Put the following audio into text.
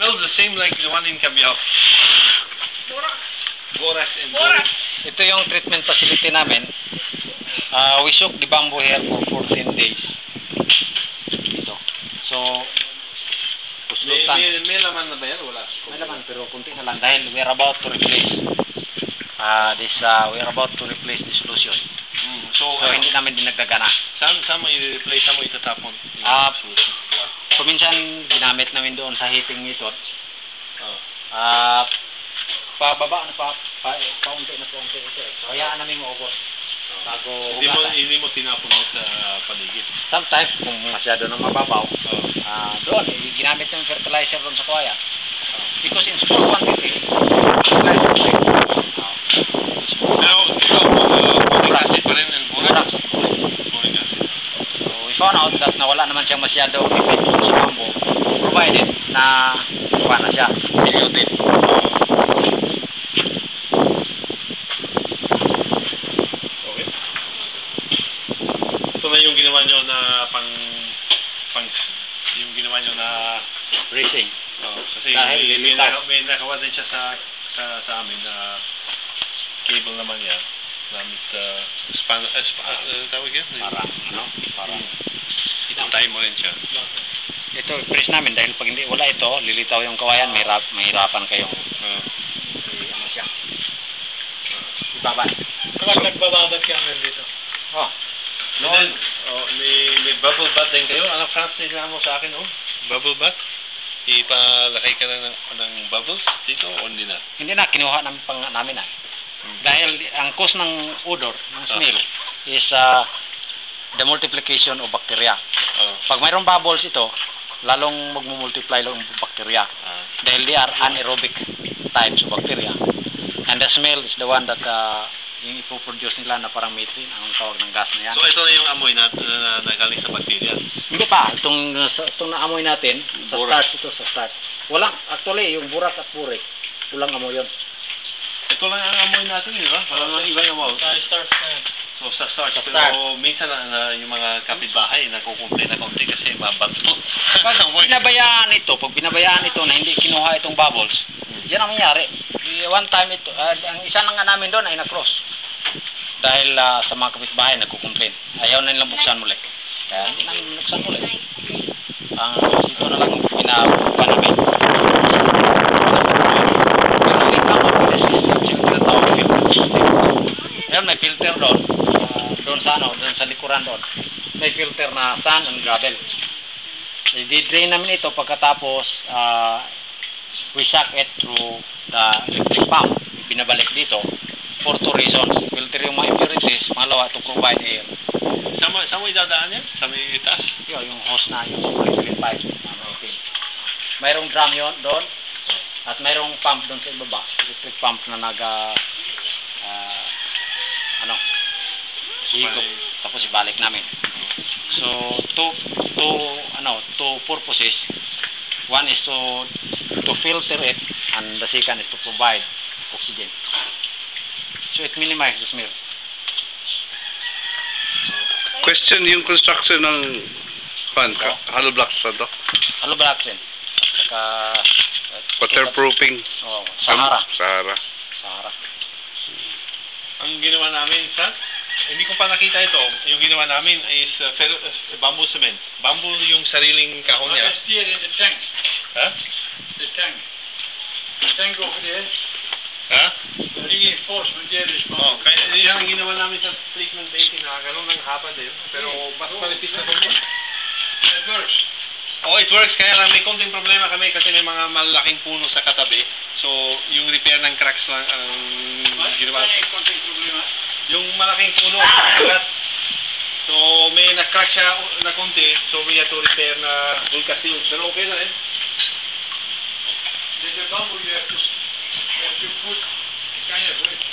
Smells the same like the one in Cabiao. Borax and Borax. Ito yung treatment facility namin. Uh, we soak the bamboo here for 14 days. Ito. So, May, puslutan. may, may laman na ba yan? Wala. May laman pero kunti na lang dahil we're about to replace uh, this uh, we're about to replace the solution. Mm, so, So ano, hindi namin dinagdagana. saan, saan mo i-replace? Saan mo itatapon? Ah. solution. Kuminsan ginamit namin doon sa heating method. Oh. Ah, pababa na pa, pa paunti na paunti ito. eh. So hayaan namin maubos bago Hindi mo, hindi mo tinapon sa paligid. Sometimes kung masyado na mababaw, Oh. ah doon eh, ginamit yung fertilizer doon sa kuya. Oh. Because in small quantity, ikaw, uh, found out that na wala naman siyang masyado effect doon sa bamboo provided na na siya. Diluted. Okay. Ito na yung ginawa nyo na pang, pang, yung ginawa nyo na, Racing. oh, kasi Dahil may, may, naka- may nakawa din siya sa, sa, sa amin na cable naman yan. Gamit, uh, span, uh, span, uh, tawag yan? Parang, ano, parang Itantay mo rin siya. Ito press namin dahil pag hindi wala ito lilitaw yung kawayan mahirap mahirapan kayong Uh, eh, ano siya ibaban Kapag nagbababat ka ngayon dito. oh Noon, oh, may, may bubble bath din kayo. Ano, Franz, nila mo sa akin, oh? Bubble bath? Ipalakay ka na ng, ng bubbles dito o hindi na? hindi na kinuha namin pang namin ah Hmm. dahil ang cause ng odor ng smell Ah. is uh, the multiplication of bacteria Oh. pag mayroong bubbles ito lalong magmumultiply lang ang bacteria Ah. dahil they are anaerobic types of bacteria and the smell is the one that uh, yung ipoproduce nila na parang methane ang tawag ng gas na yan So, ito na yung amoy na, na, na galing sa bacteria. Hindi pa, itong, itong naamoy natin, sa Burak. start ito, sa start. Walang, actually, yung burak at burik, walang amoy yun. Ito lang ang amoy natin, di ba? Walang ang ibang amoy. Sa stars na yan. So, sa start. Sa Pero start. minsan na, na yung mga kapitbahay nakukumplain na kaunti kasi mabato. Pag binabayaan ito, pag binabayaan ito na hindi kinuha itong bubbles, yan ang nangyari. One time, ito, ah, ang isa na nga namin doon ay na-cross. Dahil ah, sa mga kapitbahay nagkukomplain. Ayaw na nilang buksan muli. Kaya hindi namin binuksan muli. Ang dito na lang namin. Pero may filter doon. ah, doon sa ano, doon sa likuran doon. May filter na sand and gravel. I-drain namin ito pagkatapos ah, we suck it through the electric pump. Binabalik dito for two reasons. Filter yung mga impurities, pangalawa to provide air. Saan mo, saan mo idadaan yan? Sa may taas? Yun, yung hose na, yung electric pipe Mayroong drum yon doon at mayroong pump doon sa ibaba. Electric pump na naga ah, ano higop tapos ibalik namin. So two purposes. One is to to filter it and the second is to provide oxygen. So it minimizes the smell. Question yung construction ng pan, ka- hollow blocks sa to. Hello Blacksen. Saka Waterproofing. Oh, Sahara. Sahara. Sahara. Ang ginawa namin sa pa nakita ito. Yung ginawa namin is uh, fer- uh, bamboo cement. Bamboo yung sariling kahon niya. Just steer in the tank. Ha? The tank. The tank over there. Ha? The reinforcement there is Oh, kaya yan ang ginawa namin sa treatment basin na ganun ang haba din. Pero mas malipis na bamboo. It works. Oh, it works. Kaya lang may konting problema kami kasi may mga malaking puno sa katabi. So, yung repair ng cracks lang ang ginawa. Tank konting problema. Yung malaking puno, kagat. So, may na-crack siya na konti. So, we had to repair na seal. Pero okay na eh. The, the bamboo you have to, you have to put kind of